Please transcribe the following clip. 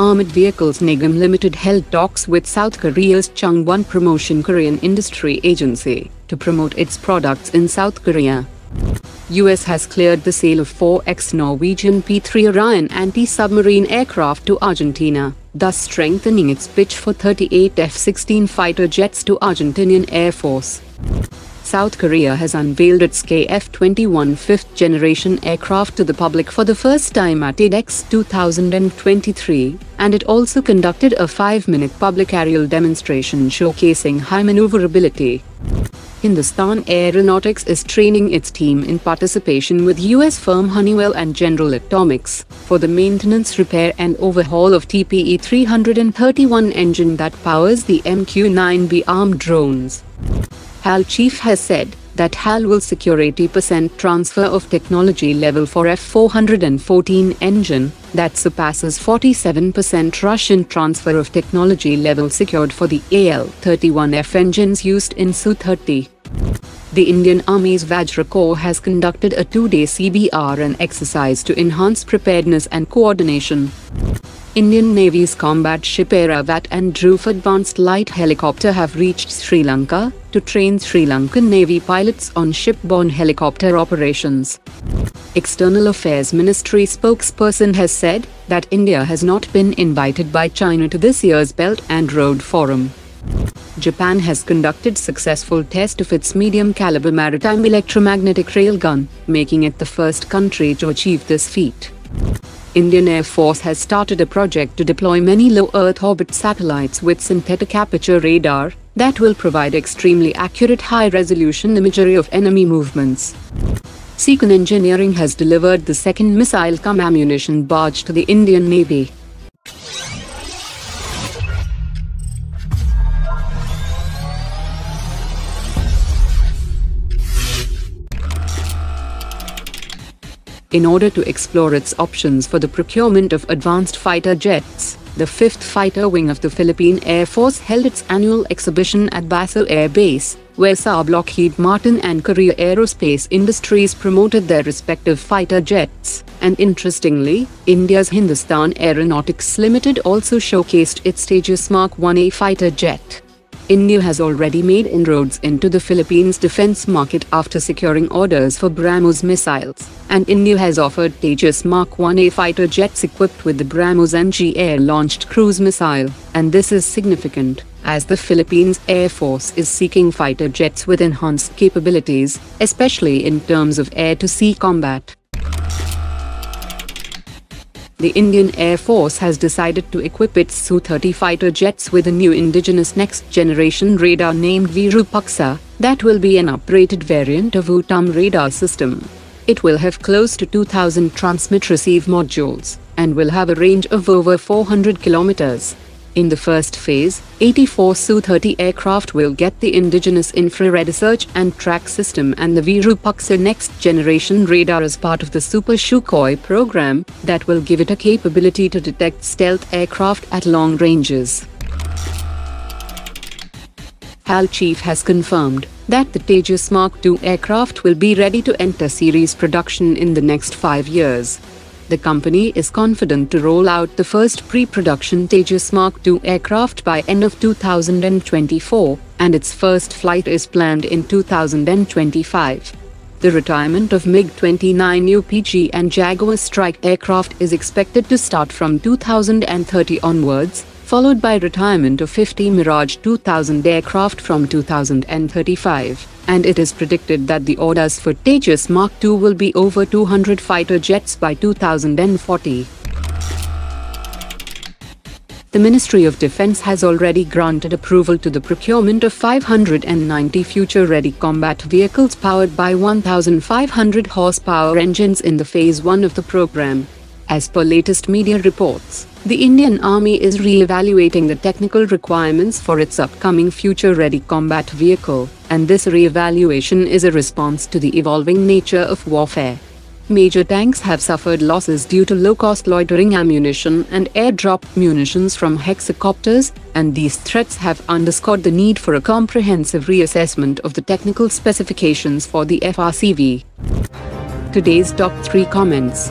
Armored Vehicles Nigam Limited held talks with South Korea's Chungwon Promotion Korean Industry Agency to promote its products in South Korea. US has cleared the sale of 4 ex-Norwegian P-3 Orion anti-submarine aircraft to Argentina, thus strengthening its pitch for 38 F-16 fighter jets to Argentinian Air Force. South Korea has unveiled its KF-21 fifth-generation aircraft to the public for the first time at ADEX 2023, and it also conducted a five-minute public aerial demonstration showcasing high maneuverability. Hindustan Aeronautics is training its team in participation with US firm Honeywell and General Atomics for the maintenance, repair and overhaul of TPE 331 engine that powers the MQ-9B armed drones. HAL chief has said that HAL will secure 80% transfer of technology level for F414 engine, that surpasses 47% Russian transfer of technology level secured for the AL-31F engines used in Su-30. The Indian Army's Vajra Corps has conducted a two-day CBRN exercise to enhance preparedness and coordination. Indian Navy's combat ship Airavat and Dhruv Advanced Light Helicopter have reached Sri Lanka to train Sri Lankan Navy pilots on shipborne helicopter operations. External Affairs Ministry spokesperson has said that India has not been invited by China to this year's Belt and Road Forum. Japan has conducted successful test of its medium-caliber maritime electromagnetic railgun, making it the first country to achieve this feat. Indian Air Force has started a project to deploy many low Earth orbit satellites with synthetic aperture radar that will provide extremely accurate high-resolution imagery of enemy movements. SECON Engineering has delivered the second missile-cum ammunition barge to the Indian Navy. In order to explore its options for the procurement of advanced fighter jets, the 5th Fighter Wing of the Philippine Air Force held its annual exhibition at Basa Air Base, where Saab Lockheed Martin and Korea Aerospace Industries promoted their respective fighter jets. And interestingly, India's Hindustan Aeronautics Limited also showcased its Tejas Mark 1A fighter jet. India has already made inroads into the Philippines defense market after securing orders for BrahMos missiles, and India has offered Tejas Mark 1A fighter jets equipped with the BrahMos NG air-launched cruise missile, and this is significant, as the Philippines Air Force is seeking fighter jets with enhanced capabilities, especially in terms of air-to-sea combat the Indian Air Force has decided to equip its Su-30 fighter jets with a new indigenous next-generation radar named Virupaksha, that will be an upgraded variant of Uttam radar system. It will have close to 2000 transmit-receive modules, and will have a range of over 400 kilometers. In the first phase, 84 Su-30 aircraft will get the indigenous infrared search and track system and the Virupaksha next-generation radar as part of the Super Sukhoi program that will give it a capability to detect stealth aircraft at long ranges. HAL Chief has confirmed that the Tejas Mark II aircraft will be ready to enter series production in the next five years the company is confident to roll out the first pre-production Tejas Mark II aircraft by end of 2024, and its first flight is planned in 2025. The retirement of MiG-29 UPG and Jaguar strike aircraft is expected to start from 2030 onwards, followed by retirement of 50 Mirage 2000 aircraft from 2035 and it is predicted that the orders for Tejas Mark II will be over 200 fighter jets by 2040. The Ministry of Defense has already granted approval to the procurement of 590 future-ready combat vehicles powered by 1,500 horsepower engines in the Phase 1 of the program. As per latest media reports, the Indian Army is re-evaluating the technical requirements for its upcoming future-ready combat vehicle, and this re-evaluation is a response to the evolving nature of warfare. Major tanks have suffered losses due to low-cost loitering ammunition and airdrop munitions from hexacopters, and these threats have underscored the need for a comprehensive reassessment of the technical specifications for the FRCV. Today's top 3 comments